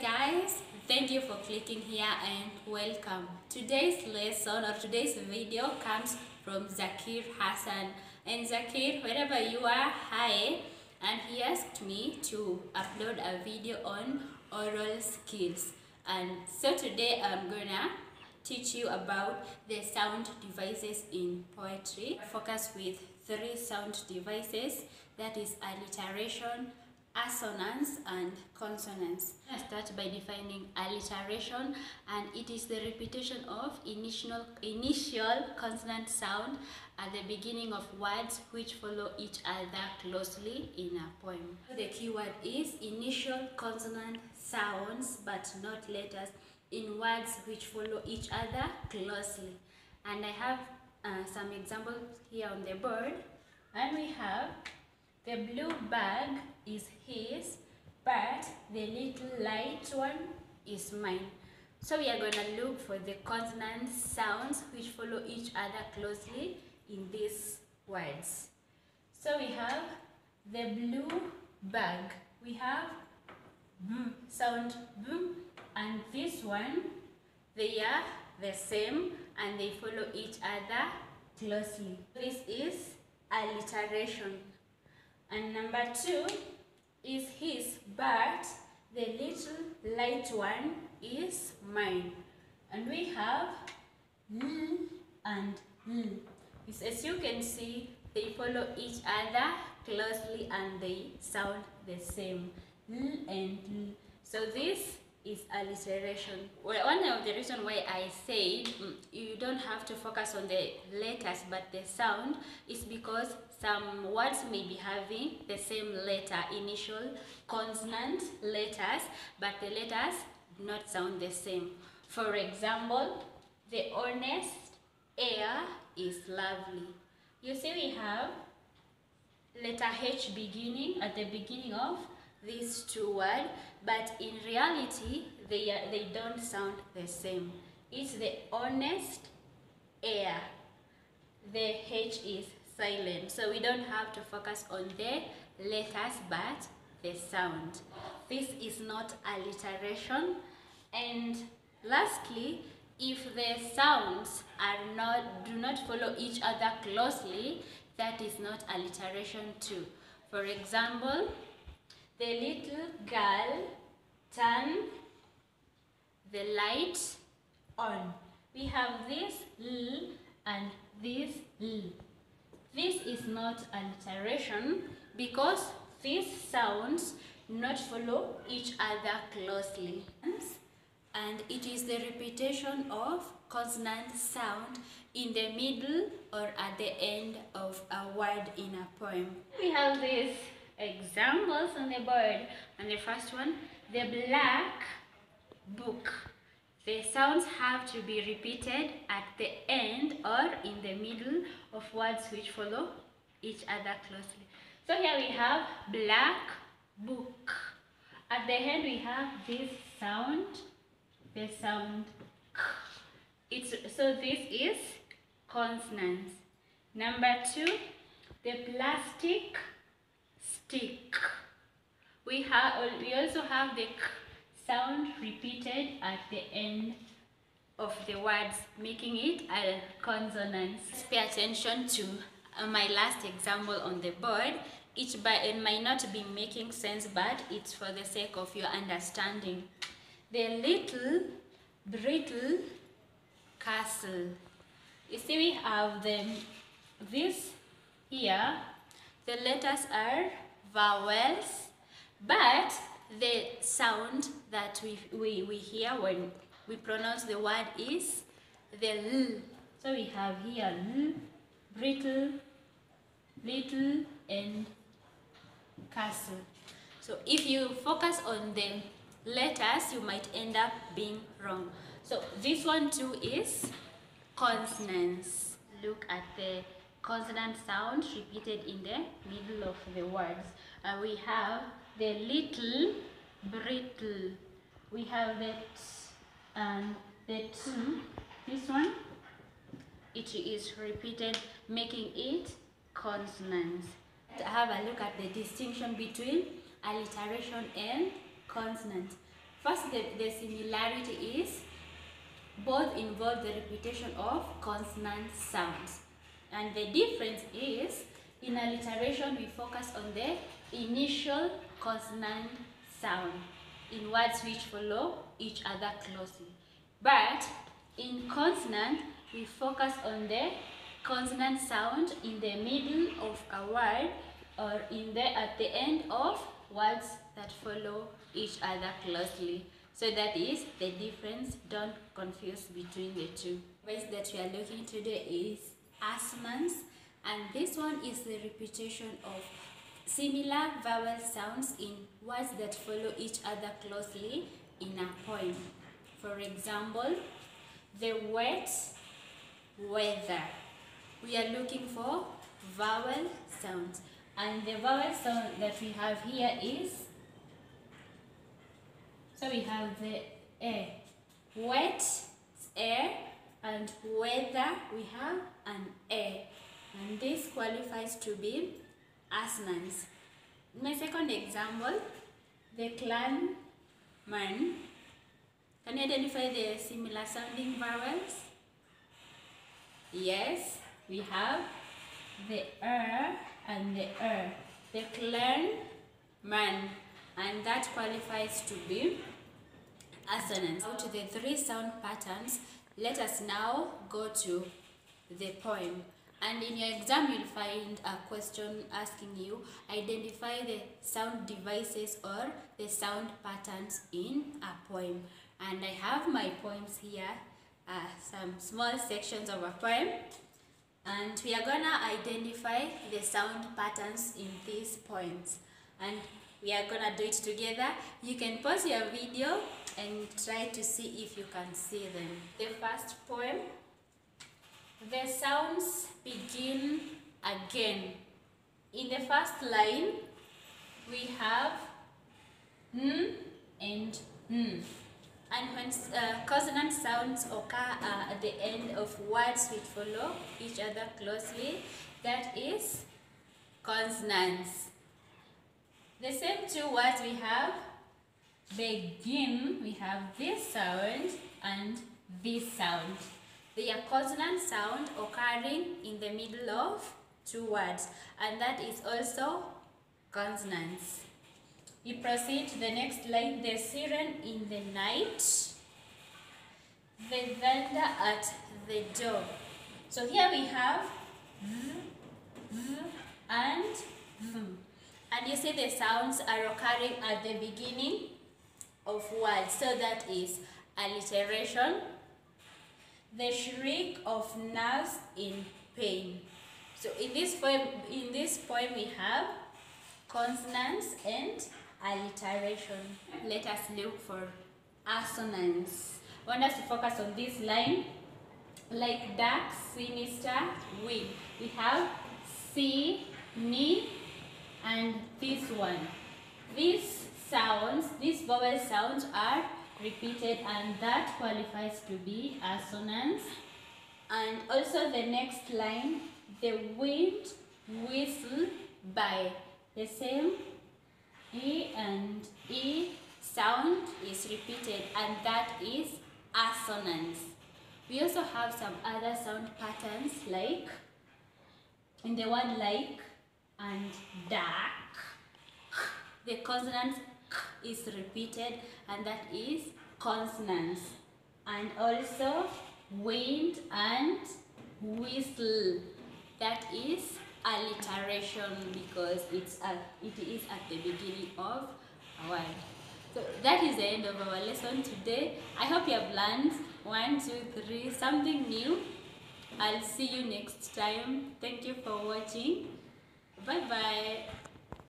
guys thank you for clicking here and welcome. Today's lesson or today's video comes from zakir hassan. And zakir wherever you are hi. And he asked me to upload a video on oral skills. And so today i'm gonna teach you about the sound devices in poetry. Focus with three sound devices that is alliteration assonance and consonance. I start by defining alliteration and it is the repetition of initial, initial consonant sound at the beginning of words which follow each other closely in a poem. The keyword is initial consonant sounds but not letters in words which follow each other closely. And I have uh, some examples here on the board and we have the blue bag is his, but the little light one is mine. So we are going to look for the consonant sounds which follow each other closely in these words. So we have the blue bag. We have b sound b and this one they are the same and they follow each other closely. This is alliteration. And number two is his, but the little light one is mine. And we have l and l. As you can see, they follow each other closely and they sound the same. L and l. So this is alliteration. Well, one of the reason why I said mm, you don't have to focus on the letters but the sound is because some words may be having the same letter, initial consonant letters, but the letters not sound the same. For example, the honest air is lovely. You see we have letter H beginning at the beginning of these two words, but in reality, they, are, they don't sound the same. It's the honest air. The H is silent. So we don't have to focus on the letters but the sound. This is not alliteration. And lastly, if the sounds are not do not follow each other closely, that is not alliteration too. For example, the little girl turned the light on. We have this l and this l. This is not alliteration because these sounds not follow each other closely. And it is the repetition of consonant sound in the middle or at the end of a word in a poem. We have these examples on the board. And the first one, the black book. The sounds have to be repeated at the end or in the middle of words which follow each other closely. So here we have black book. At the end we have this sound, the sound k. It's, so this is consonance. Number two, the plastic stick. We have we also have the k sound repeated at the end of the words, making it a consonant. Pay attention to uh, my last example on the board. Each by it might not be making sense, but it's for the sake of your understanding. The little brittle castle. You see, we have them. This here, the letters are vowels, but the sound that we, we, we hear when we pronounce the word is the l. So we have here l, brittle, little, and castle. So if you focus on the letters, you might end up being wrong. So this one too is consonance. Look at the consonant sound repeated in the middle of the words. Uh, we have the little brittle. We have that and the two. This one, it is repeated, making it consonance. Have a look at the distinction between alliteration and consonant. First, the, the similarity is both involve the repetition of consonant sounds. And the difference is, in alliteration, we focus on the initial consonant sound in words which follow each other closely. But in consonant, we focus on the consonant sound in the middle of a word or in the at the end of words that follow each other closely. So that is the difference. Don't confuse between the two. Words that we are looking today is assonance and this one is the repetition of similar vowel sounds in words that follow each other closely in a poem. For example, the wet weather. We are looking for vowel sounds and the vowel sound that we have here is so we have the a wet air and weather we have an a and this qualifies to be assonance. My second example, the clan man. Can you identify the similar sounding vowels? Yes, we have the er and the er. The clan man and that qualifies to be assonance. Now to the three sound patterns, let us now go to the poem. And in your exam, you'll find a question asking you identify the sound devices or the sound patterns in a poem. And I have my poems here, uh, some small sections of a poem. And we are gonna identify the sound patterns in these poems. And we are gonna do it together. You can pause your video and try to see if you can see them. The first poem the sounds begin again. In the first line, we have n and n. And when uh, consonant sounds occur uh, at the end of words which follow each other closely, that is consonance. The same two words we have begin, we have this sound and this sound. They are consonant sound occurring in the middle of two words and that is also consonance. We proceed to the next line, the siren in the night, the thunder at the door. So here we have and and you see the sounds are occurring at the beginning of words. So that is alliteration, the shriek of nurse in pain. So in this poem, in this poem we have consonance and alliteration. Let us look for assonance. I want us to focus on this line. Like dark, sinister, wind. We have C, ni, and this one. These sounds, these vowel sounds are repeated and that qualifies to be assonance. And also the next line, the wind whistle by. The same E and E sound is repeated and that is assonance. We also have some other sound patterns like in the word like and dark. The consonant is repeated and that is consonance. And also wind and whistle. That is alliteration because it's at, it is at the beginning of a word. So that is the end of our lesson today. I hope you have learned. One two three something new. I'll see you next time. Thank you for watching bye bye